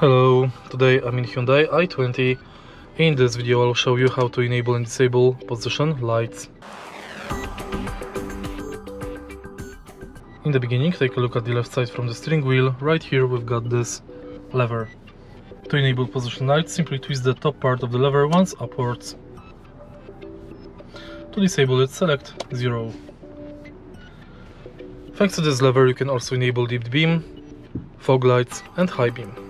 Hello, today I'm in Hyundai i20. In this video I'll show you how to enable and disable position lights. In the beginning take a look at the left side from the steering wheel. Right here we've got this lever. To enable position lights simply twist the top part of the lever once upwards. To disable it select 0. Thanks to this lever you can also enable deep beam, fog lights and high beam.